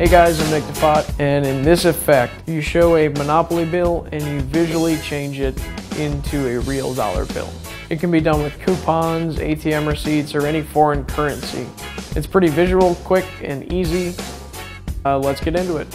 Hey guys, I'm Nick Diffatte, and in this effect, you show a Monopoly bill and you visually change it into a real dollar bill. It can be done with coupons, ATM receipts, or any foreign currency. It's pretty visual, quick, and easy. Uh, let's get into it.